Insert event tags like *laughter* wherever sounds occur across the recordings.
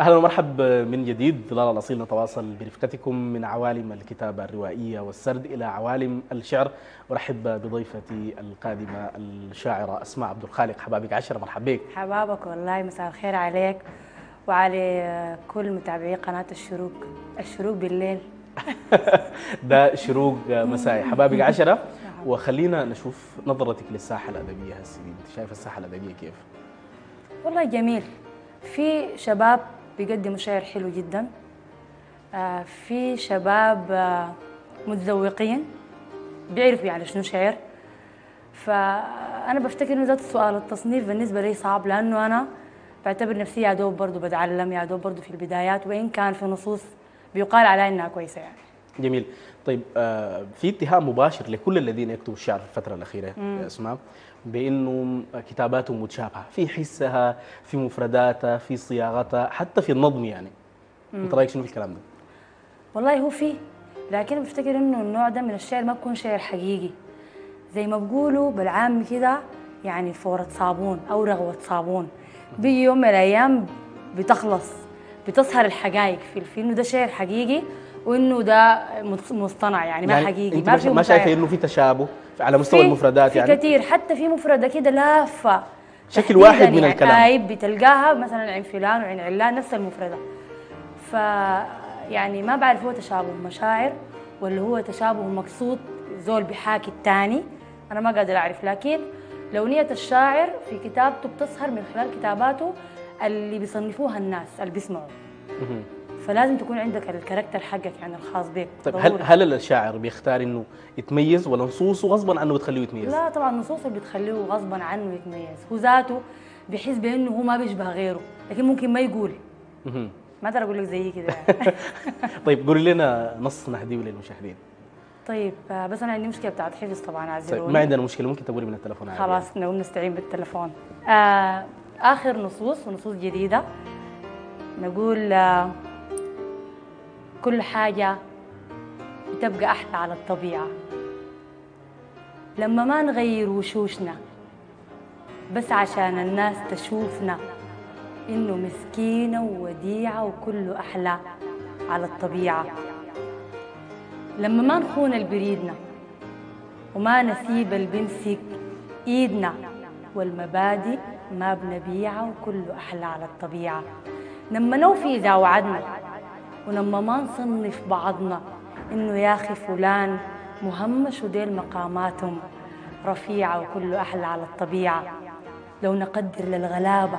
أهلا ومرحبا من جديد. ظلال الأصيل نتواصل برفقتكم من عوالم الكتابة الروائية والسرد إلى عوالم الشعر. أرحب بضيفتي القادمة الشاعرة أسماء عبد الخالق. حبابك عشرة مرحبا بك. حبابك والله مساء الخير عليك وعلى كل متابعي قناة الشروق. الشروق بالليل. *laughs* ده شروق مسائي. حبابك عشرة. *laughs* وخلينا نشوف نظرتك للساحة الأدبية هسه. أنت شايف الساحة الأدبية كيف؟ والله جميل. في شباب بيقدموا شعر حلو جدا. آه، في شباب آه، متذوقين بيعرفوا يعني شنو شعر. فأنا بفتكر إنه ذات سؤال التصنيف بالنسبة لي صعب لأنه أنا بعتبر نفسي يا دوب برضه بتعلم يا دوب برضه في البدايات وإن كان في نصوص بيقال عليها إنها كويسة يعني. جميل. طيب آه، في اتهام مباشر لكل الذين يكتبوا الشعر في الفترة الأخيرة يا أسماء بأنه كتاباتهم متشابهة. في حسها في مفرداتها في صياغتها حتى في النظم يعني. أنت رأيك شنو في الكلام ده؟ والله هو فيه لكن بفتكر إنه النوع ده من الشعر ما بكون شعر حقيقي. زي ما بقولوا بالعام كده يعني فورة صابون أو رغوة صابون. بيجي يوم من الأيام بتخلص بتظهر الحقائق في في انه ده شعر حقيقي وإنه ده مص- مصطنع يعني, ما حقيقي ما فيه ما شايفة. إنه في تشابه على مستوى في- المفردات في يعني كثير حتى في مفردة كده لافة شكل واحد من يعني الكلام. آي بتلقاها مثلا عين فلان وعين علان نفس المفردة ف يعني ما بعرف هو تشابه مشاعر ولا هو تشابه مقصود زول بحاكي الثاني أنا ما قادر أعرف لكن لو نية الشاعر في كتابته بتظهر من خلال كتاباته اللي بيصنفوها الناس اللي بيسمعوا. فلازم تكون عندك الكاركتر حقك يعني الخاص بك طيب هل. هل الشاعر بيختار إنه يتميز ولا نصوصه غصبا عنه بتخليه يتميز؟ لا طبعا اللي بتخليه غصبا عنه يتميز هو ذاته بيحس بأنه هو ما بيشبه غيره لكن ممكن ما يقول. ما أقدر أقول لك زي كده يعني. *laughs* طيب قولي لنا نص نهديه للمشاهدين طيب آه، بس أنا عندي مشكلة بتاعت حفظ طبعا طيب اعذروني ما عندنا مشكلة ممكن تقولي من التليفون عادي خلاص نقوم نستعين بالتلفون آه آخر نصوص ونصوص جديدة نقول آه كل حاجة بتبقى أحلى على الطبيعة. لما ما نغير وشوشنا بس عشان الناس تشوفنا إنه مسكينة ووديعة وكله أحلى على الطبيعة. لما ما نخون البريدنا وما نسيب اللي بيمسك إيدنا والمبادئ ما بنبيعها وكله أحلى على الطبيعة. لما نوفي إذا وعدنا ولما ما نصنف بعضنا إنه يا أخي فلان مهمش وديل مقاماتهم رفيعه وكله أحلى على الطبيعة. لو نقدر للغلابة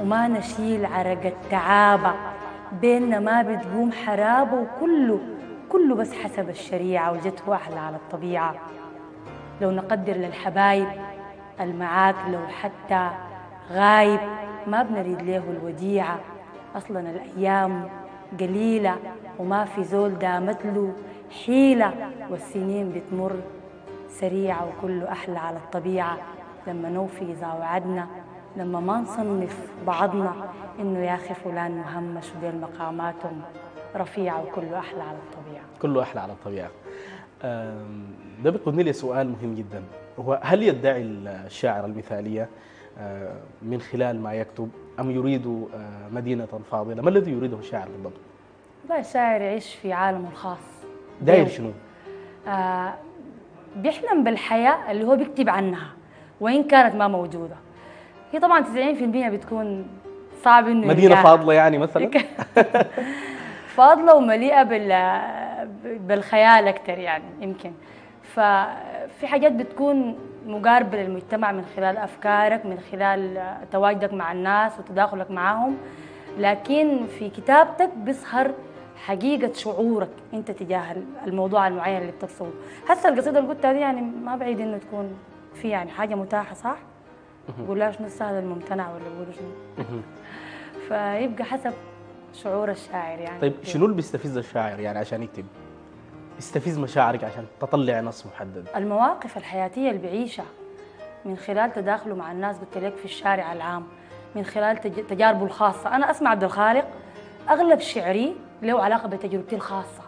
وما نشيل عرق التعابة بيننا ما بتقوم حرابة وكله كله بس حسب الشريعة وجته أحلى على الطبيعة. لو نقدر للحبايب المعاك لو حتى غايب ما بنريد له الوديعة. أصلا الأيام قليلة وما في زول دامت له حيلة والسنين بتمر سريعة وكله أحلى على الطبيعة. لما نوفي إذا وعدنا لما ما نصنف بعضنا إنه يا أخي فلان مهمش وديل مقاماتهم رفيعة وكله أحلى على الطبيعة. كله أحلى على الطبيعة. آم، ده بيقودني لي سؤال مهم جدا. هو هل يدعي الشاعر المثالية آه، من خلال ما يكتب أم يريد آه، مدينة فاضلة. ما الذي يريده الشاعر بالضبط؟ والله الشاعر يعيش في عالمه الخاص. داير. شنو؟ آه بيحلم بالحياة اللي هو بيكتب عنها وإن كانت ما موجودة. هي طبعا 90% بتكون صعب إنه مدينة. فاضلة يعني مثلا؟ *laughs* فاضلة ومليئة بال بالخيال أكتر يعني يمكن. ففي حاجات بتكون مقاربة للمجتمع من خلال أفكارك من خلال تواجدك مع الناس وتداخلك معهم لكن في كتابتك بيظهر حقيقة شعورك أنت تجاه الموضوع المعين اللي بتقصده. هسه القصيدة اللي قلتها دي يعني ما بعيد إنه تكون في يعني حاجة متاحة صح؟ قول شنو السهل الممتنع ولا يقولوا شنو؟ فيبقى حسب شعور الشاعر يعني. طيب شنو اللي بيستفز الشاعر يعني عشان يكتب؟ يستفز مشاعرك عشان تطلع نص محدد. المواقف الحياتية اللي بيعيشها من خلال تداخله مع الناس قلت لك في الشارع العام من خلال تج- تجاربه الخاصة. أنا أسمع عبد الخالق أغلب شعري له علاقة بتجربتي الخاصة.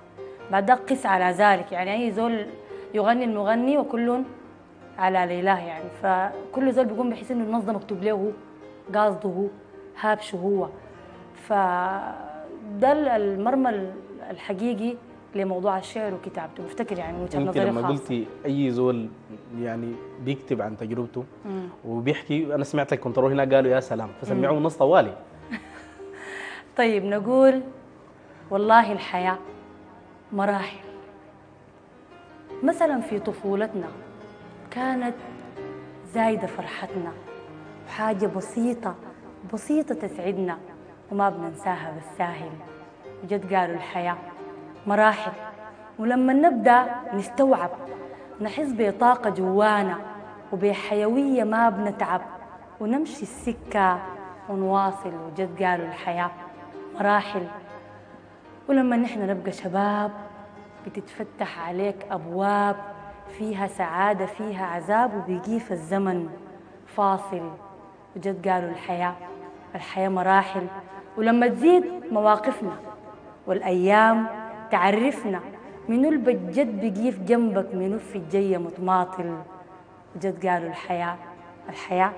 بعد قس على ذلك يعني أي زول يغني المغني وكل على ليلاه يعني. فكل زول بيقوم بيحس إنه النص ده مكتوب له هو قاصده هو هابشه هو. فده المرمى الحقيقي لموضوع الشعر وكتابته. بفتكر يعني من وجهة نظري لما الخاصه قلتي أي زول يعني بيكتب عن تجربته وبيحكي أنا سمعت لك كنترول هنا قالوا يا سلام فسمعوا النص طوالي. *laughs* طيب نقول والله الحياة مراحل. مثلا في طفولتنا كانت زايدة فرحتنا وحاجة بسيطة بسيطة تسعدنا وما بننساها بالساهل. وجد قالوا الحياة مراحل. ولما نبدأ نستوعب نحس بطاقة جوانا وبحيوية ما بنتعب ونمشي السكة ونواصل وجد قالوا الحياة. مراحل. ولما نحن نبقى شباب بتتفتح عليك أبواب فيها سعادة فيها عذاب وبيجيف الزمن فاصل. وجد قالوا الحياة. الحياة مراحل. ولما تزيد مواقفنا. والأيام تعرفنا منو اللي بجد بيجيف جنبك منو في الجية متماطل. وجد قالوا الحياة الحياة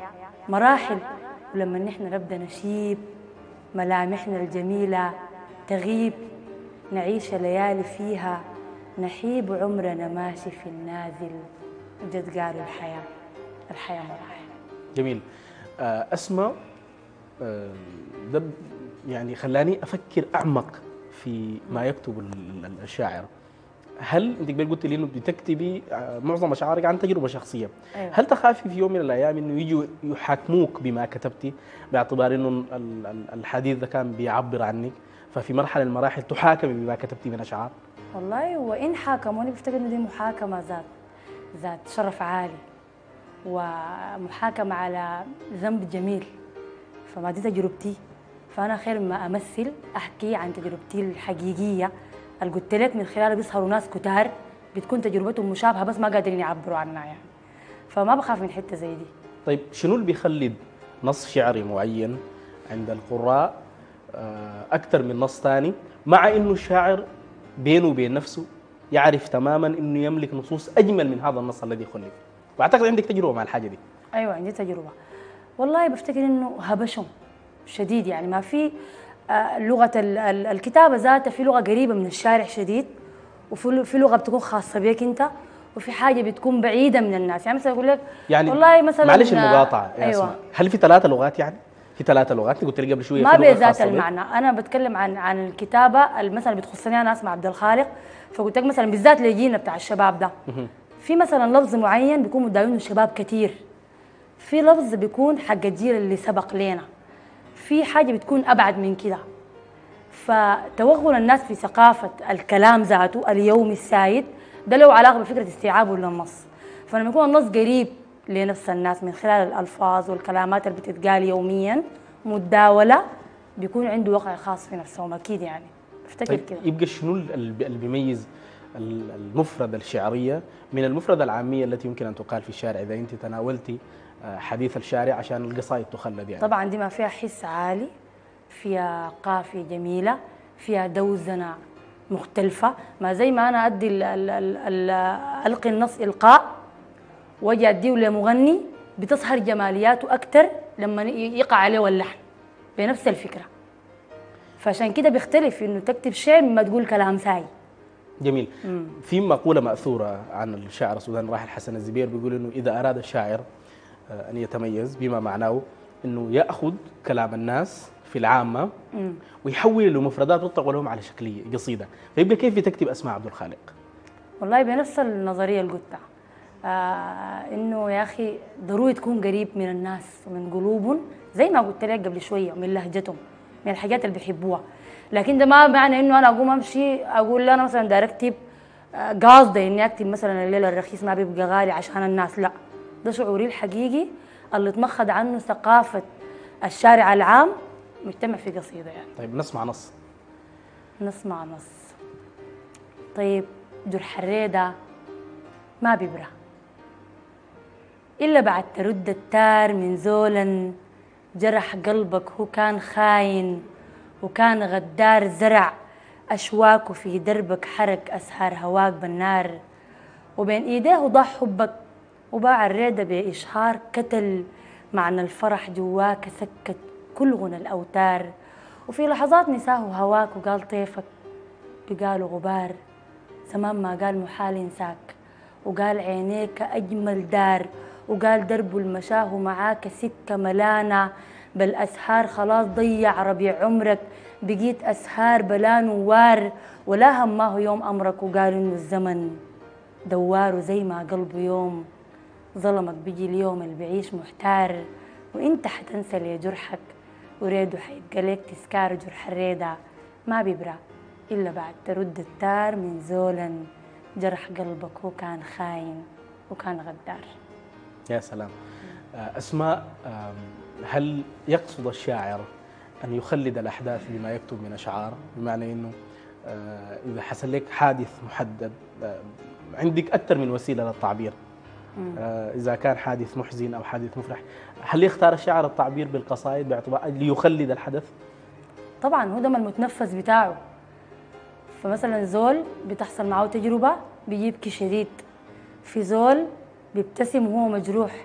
مراحل. ولما نحن نبدأ نشيب ملامحنا الجميلة تغيب. نعيش ليالي فيها نحيب عمرنا ماشي في النازل. وجد قالوا الحياة الحياة مراحل. جميل. آه، أسمع آه، ده يعني خلاني أفكر أعمق. في ما يكتب ال- ال- الشاعر. هل انت قبل قلت لي إنه بتكتبي آه، معظم اشعارك عن تجربة شخصية. أيوة. هل تخافي في يوم من الأيام إنه يجوا يحاكموك بما كتبتي باعتبار إنه ال- ال- الحديث ده كان بيعبر عنك ففي مرحلة من المراحل تحاكمي بما كتبتي من أشعار؟ والله وإن حاكموني بفتكر إنه دي محاكمة ذات ذات شرف عالي ومحاكمة على ذنب جميل فما دي تجربتي. فأنا خير ما أمثل أحكي عن تجربتي الحقيقية. اللي قلت لك من خلالها بيسهروا ناس كتار بتكون تجربتهم مشابهة بس ما قادرين يعبروا عنها يعني. فما بخاف من حتة زي دي. طيب شنو اللي بيخلد نص شعري معين عند القراء؟ آه، أكثر من نص ثاني مع إنه الشاعر بينه وبين نفسه يعرف تماما إنه يملك نصوص أجمل من هذا النص الذي خلد وأعتقد عندك تجربة مع الحاجة دي. أيوه عندي تجربة. والله بفتكر إنه هبشهم. شديد يعني. ما في آه، لغة ال- ال- الكتابة ذاتها في لغة قريبة من الشارع شديد وفي في لغة بتكون خاصة بك انت وفي حاجة بتكون بعيدة من الناس. يعني مثلا أقول لك يعني والله مثلا معلش المقاطعة يا أيوه. أسماء هل في ثلاثة لغات يعني؟ في ثلاثة لغات قلت لي قبل شوية ما بذات. المعنى. أنا بتكلم عن عن الكتابة ال- مثلا بتخصني أنا اسمع عبد الخالق. فقلت لك مثلا بالذات لجينا بتاع الشباب ده. في مثلا لفظ معين بيكون مداوينه الشباب كتير في لفظ بيكون حق الجيل اللي سبق لنا في حاجة بتكون أبعد من كده. فتوغل الناس في ثقافة الكلام ذاته اليومي السائد ده له علاقة بفكرة استيعابه للنص فلما يكون النص قريب لنفس الناس من خلال الألفاظ والكلمات اللي بتتقال يوميا متداوله بيكون عنده وقع خاص في نفسهم أكيد يعني. أفتكر طيب كده. يبقى شنو ال- ال- اللي بيميز ال- المفردة الشعرية من المفردة العامية التي يمكن أن تقال في الشارع؟ إذا أنت تناولتي حديث الشارع عشان القصائد تخلد يعني. طبعا دي ما فيها حس عالي فيها قافية جميلة فيها دوزنة مختلفة. ما زي ما أنا أدي ال ال ال ال ألقي النص إلقاء وأجي أديه لمغني بتظهر جمالياته أكتر لما يقع عليه اللحن بنفس الفكرة. فعشان كده بيختلف إنه تكتب شعر مما تقول كلام ساي. جميل. في مقولة مأثورة عن الشاعر السوداني الراحل حسن الزبير بيقول إنه إذا أراد الشاعر أن يتميز بما معناه إنه يأخذ كلام الناس في العامة ويحول له مفردات ويطلق لهم على شكل قصيدة. فيبقى كيف بتكتب أسماء عبد الخالق؟ والله بنفس النظرية اللي قلتها آه إنه يا أخي ضروري تكون قريب من الناس ومن قلوبهم زي ما قلت لك قبل شوية من لهجتهم من الحاجات اللي بيحبوها. لكن ده ما معنى إنه أنا أقوم أمشي أقول لا أنا مثلا داير اكتب آه، قاصدة إني أكتب مثلا الليل الرخيص ما بيبقى غالي عشان الناس لا. ده شعوري الحقيقي اللي اتمخض عنه ثقافة الشارع العام مجتمع في قصيدة يعني. طيب نسمع نص. نسمع نص. طيب دور حريدة ما بيبرى. إلا بعد ترد التار من زولا جرح قلبك هو كان خاين وكان غدار زرع أشواكه في دربك حرك أسهار هواك بالنار. وبين إيديه ضاع حبك وباع الريدة بإشهار كتل معنى الفرح جواك سكت كل غنى الأوتار. وفي لحظات نساه هواك وقال طيفك بقالوا غبار. زمان ما قال محال ينساك وقال عينيك أجمل دار. وقال درب المشاه معاك سكة ملانة بل أسهار خلاص ضيع ربيع عمرك. بقيت أسهار بلا نوار. ولا هماه يوم أمرك وقال إنه الزمن دوار زي ما قلبه يوم. ظلمك بيجي اليوم اللي بعيش محتار. وإنت حتنسى لي جرحك؟ وريده حيبقى ليك تذكار جرح الريدة. ما بيبرى إلا بعد ترد التار من زولا جرح قلبك هو كان خاين وكان غدار. يا سلام. آه، أسماء هل يقصد الشاعر أن يخلد الأحداث بما يكتب من أشعار؟ بمعنى أنه آه، إذا حصل لك حادث محدد آه، عندك أكثر من وسيلة للتعبير. إذا كان حادث محزن أو حادث مفرح. هل يختار الشاعر التعبير بالقصائد باعتبار ليخلد الحدث؟ طبعا هو ده ما المتنفس بتاعه. فمثلا زول بتحصل معه تجربة بيجي يبكي شديد. في زول بيبتسم وهو مجروح.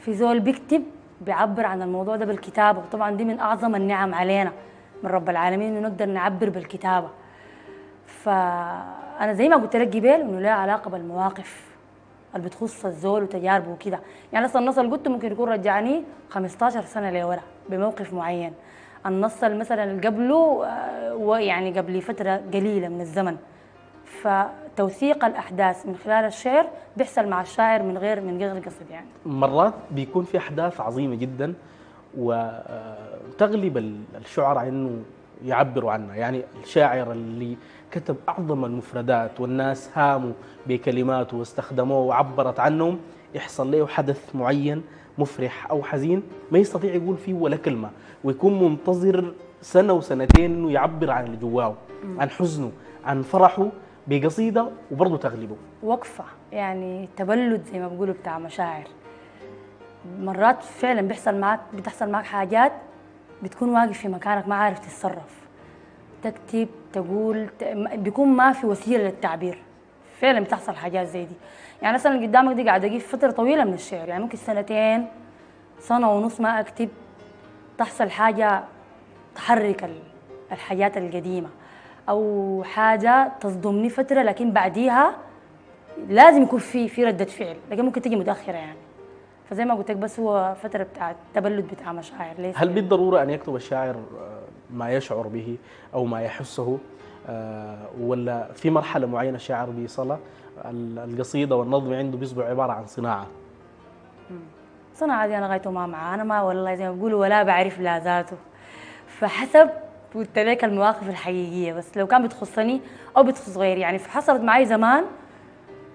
في زول بيكتب بيعبر عن الموضوع ده بالكتابة. وطبعا دي من أعظم النعم علينا من رب العالمين إنه نقدر نعبر بالكتابة. فأنا زي ما قلت لك قبل إنه لها علاقة بالمواقف. اللي بتخص الزول وتجاربه وكده. يعني أصلا النص اللي قلته ممكن يكون رجعني 15 سنة لورا بموقف معين. النص مثلا اللي قبله آه، ويعني قبل فترة قليلة من الزمن. فتوثيق الأحداث من خلال الشعر بيحصل مع الشاعر من غير من غير قصد يعني. مرات بيكون في أحداث عظيمة جدا وتغلب ال- الشعراء إنه يعبروا عنها. يعني الشاعر اللي كتب أعظم المفردات والناس هاموا بكلماته واستخدموه وعبرت عنهم. يحصل له حدث معين مفرح أو حزين؟ ما يستطيع يقول فيه ولا كلمة ويكون منتظر سنة وسنتين إنه يعبر عن اللي جواه عن حزنه عن فرحه بقصيدة وبرضه تغلبه. وقفة يعني تبلد زي ما بيقولوا بتاع مشاعر. مرات فعلا بيحصل معك بتحصل معك حاجات بتكون واقف في مكانك ما عارف تتصرف. تكتب تقول. بيكون ما في وسيلة للتعبير. فعلا بتحصل حاجات زي دي. يعني مثلا قدامك دي قاعدة أجيب فترة طويلة من الشعر. يعني ممكن سنتين سنة ونص ما أكتب تحصل حاجة تحرك ال- الحاجات القديمة. أو حاجة تصدمني فترة لكن بعديها لازم يكون في في ردة فعل. لكن ممكن تيجي متأخرة يعني. فزي ما قلت لك بس هو فترة بتاع التبلد بتاع مشاعر ليس هل بالضرورة أن يكتب الشاعر آه، ما يشعر به أو ما يحسه؟ آه، ولا في مرحلة معينة الشاعر بيصلها ال- القصيدة والنظم عنده بيصبح عبارة عن صناعة. صنع دي أنا غايته ما معاه أنا ما والله زي ما بيقولوا ولا بعرف لا ذاته. فحسب قلت لك المواقف الحقيقية بس لو كان بتخصني أو بتخص غيري. يعني حصلت معي زمان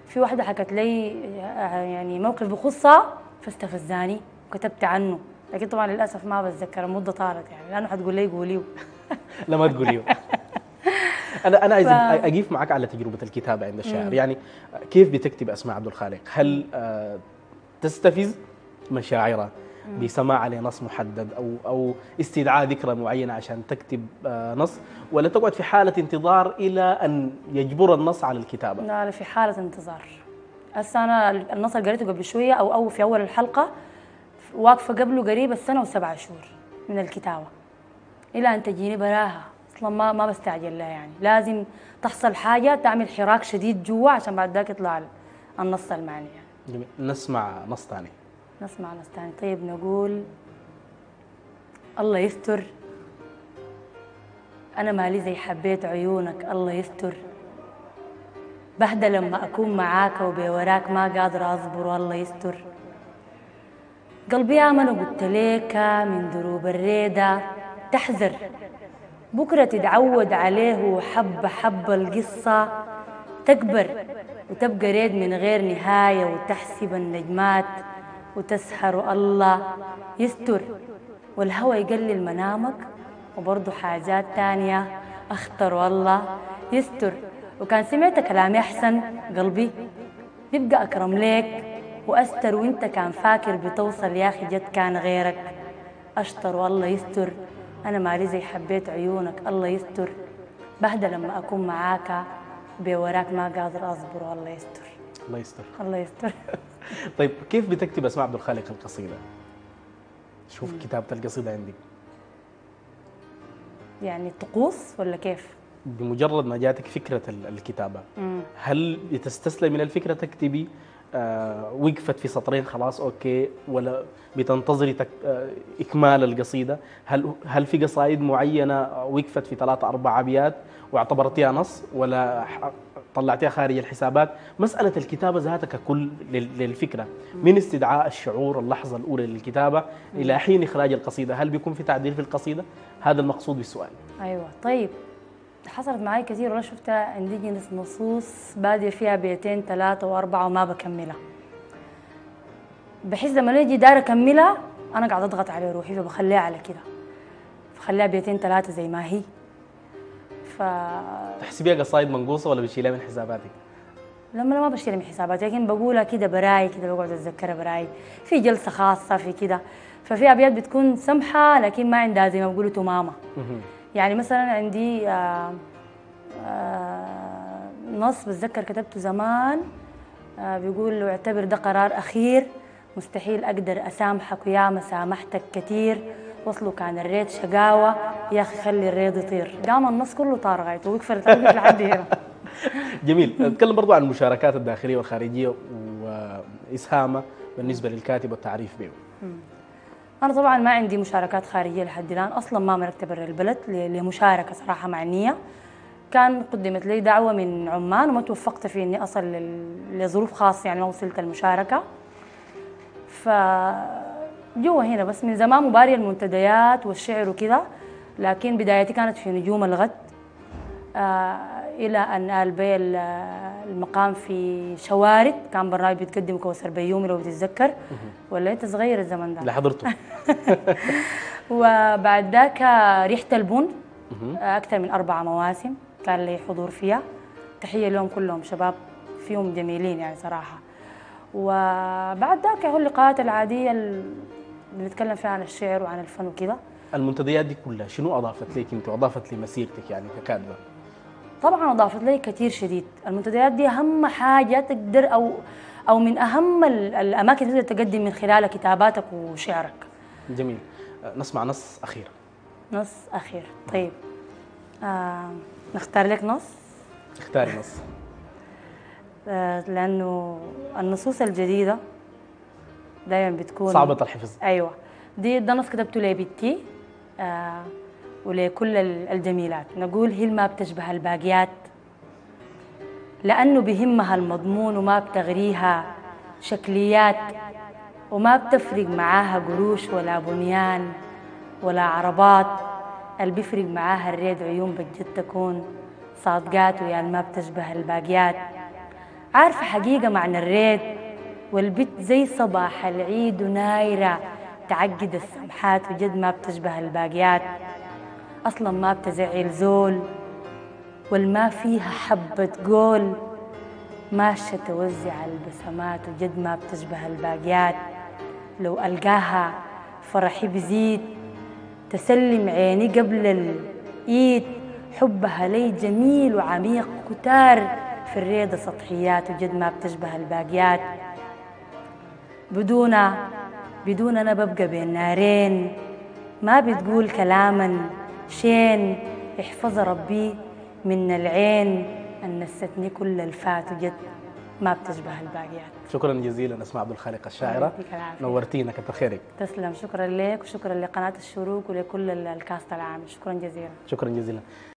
في واحدة حكت لي آه، يعني موقف بخصها فاستفزاني وكتبت عنه. لكن طبعا للأسف ما بتذكر المده طالت يعني. لأنه حتقول لي قولي لا ما تقولي *laughs* أنا أنا عايز ف- أجيف معك على تجربة الكتابة عند الشاعر. يعني كيف بتكتب أسماء عبد الخالق؟ هل آه، تستفز مشاعرها بسماع لنص محدد أو أو استدعاء ذكرى معينة عشان تكتب آه، نص؟ ولا تقعد في حالة انتظار إلى أن يجبر النص على الكتابة؟ لا في حالة انتظار. هسه أنا النص اللي قريته قبل شوية أو أو في أول الحلقة واقفة قبله قريب السنة وسبعة شهور من الكتابة. إلى أن تجيني براها. أصلا ما ما بستعجل لها يعني. لازم تحصل حاجة تعمل حراك شديد جوا عشان بعد ذاك يطلع النص المعني يعني. جميل. نسمع نص ثاني. نسمع نص تاني طيب نقول الله يستر. أنا مالي زي حبيت عيونك الله يستر. بهدى لما أكون معاك وبوراك ما قادرة أصبر والله يستر. قلبي آمن وقلت ليك من دروب الريدة تحذر. بكرة تتعود عليه وحبة حبة القصة تكبر وتبقى ريد من غير نهاية وتحسب النجمات وتسحر الله يستر. والهوى يقلل منامك وبرضه حاجات تانية أخطر والله يستر. وكان سمعت كلامي أحسن قلبي. بيبقى أكرم ليك وأستر وإنت كان فاكر بتوصل يا أخي جد كان غيرك. أشطر والله يستر أنا مالي زي حبيت عيونك الله يستر. بهدى لما أكون معاك بوراك ما قادر أصبر والله يستر. الله يستر. الله يستر. *laughs* طيب كيف بتكتب أسماء عبد الخالق القصيدة؟ شوف كتابة القصيدة عندك يعني طقوس ولا كيف؟ بمجرد ما جاتك فكرة ال- الكتابة. مم. هل بتستسلم من الفكرة تكتبي؟ آه وقفت في سطرين خلاص أوكي. ولا بتنتظري تك آه إكمال القصيدة؟ هل هل في قصائد معينة وقفت في ثلاثة أربع ابيات واعتبرتيها نص؟ ولا طلعتيها خارج الحسابات؟ مسألة الكتابة ذاتها ككل لل- للفكرة. من استدعاء الشعور اللحظة الأولى للكتابة إلى حين إخراج القصيدة؟ هل بيكون في تعديل في القصيدة؟ هذا المقصود بالسؤال. أيوه. طيب حصلت معي كثير ولا شفتها انديجينس نصوص بادية فيها بيتين ثلاثة وأربعة وما بكملها. بحس لما أجي دايرة أكملها أنا قاعدة أضغط على روحي فبخليها على كده. بخليها بيتين ثلاثة زي ما هي. ف تحسبيها قصائد منقوصة ولا بتشيلها من حساباتك؟ لما ما بشيلها من حساباتي لكن بقولها كده براي كده بقعد أتذكرها براي في جلسة خاصة في كده. ففي أبيات بتكون سمحة لكن ما عندها زي ما بيقولوا تمامة. مهم. يعني مثلا عندي آه آه نص بتذكر كتبته زمان آه بيقول له اعتبر ده قرار أخير مستحيل أقدر أسامحك ويا ما سامحتك كتير. وصله كان الريت شقاوة يا أخي خلي الريض يطير. قام النص كله طار غايته وقفل توقف لحد هنا. *laughs* جميل. نتكلم برضو عن المشاركات الداخلية والخارجية واسهامها بالنسبة للكاتب والتعريف به. أنا طبعا ما عندي مشاركات خارجية لحد الآن أصلا ما مركت برا البلد لمشاركة صراحة مع النية. كان قدمت لي دعوة من عمان وما توفقت في إني أصل لظروف خاصة يعني ما وصلت المشاركة. ف جوا هنا بس من زمان مبارية المنتديات والشعر وكذا لكن بدايتي كانت في نجوم الغد. آه إلى أن آل بي ال- المقام في شوارد. كان برنامج بيتقدم كوثر بيومي لو بتتذكر. ولا أنت صغير الزمن ده. اللي حضرته. *laughs* وبعد ذاك ريحة البن أكثر من أربع مواسم كان لي حضور فيها. تحية لهم كلهم شباب فيهم جميلين يعني صراحة. وبعد ذاك هو اللقاءات العادية اللي بنتكلم فيها عن الشعر وعن الفن وكذا. المنتديات دي كلها شنو أضافت لك أنت؟ وأضافت لمسيرتك يعني ككاتبة؟ طبعا أضافت لي كثير شديد. المنتديات دي أهم حاجة تقدر أو أو من أهم ال- الأماكن اللي تقدر تقدم من خلالها كتاباتك وشعرك. جميل. آه، نسمع نص أخير. نص أخير. طيب. آه نختار لك نص؟ اختاري نص. *laughs* آه، لأنه النصوص الجديدة دائما بتكون صعبة الحفظ. أيوة. دي ده نص كتبته لبنتي آه ولكل ال- الجميلات. نقول هي ما بتشبه الباقيات لأنه بهمها المضمون وما بتغريها شكليات وما بتفرق معاها قروش ولا بنيان ولا عربات. اللي بيفرق معاها الريد عيون بجد تكون صادقات ويا ما بتشبه الباقيات. عارفة حقيقة معنى الريد؟ والبت زي صباح العيد ونايرة تعقد السمحات وجد ما بتشبه الباقيات. أصلا ما بتزعل زول والما فيها حبة قول ماشية توزع البسمات وجد ما بتشبه الباقيات. لو ألقاها فرحي بزيد تسلم عيني قبل الإيد. حبها لي جميل وعميق كتار في الريضة سطحيات وجد ما بتشبه الباقيات. بدون بدون أنا ببقى بين نارين. ما بتقول كلاما. شين احفظ ربي من العين أنستني كل الفات وجد ما بتشبه الباقيات شكرا جزيلا أسماء عبد الخالق الشاعرة. نورتينا كتر خيرك تسلم. شكرا لك وشكرا لقناة الشروق ولكل الكاست العام. شكرا جزيلا. شكرا جزيلا.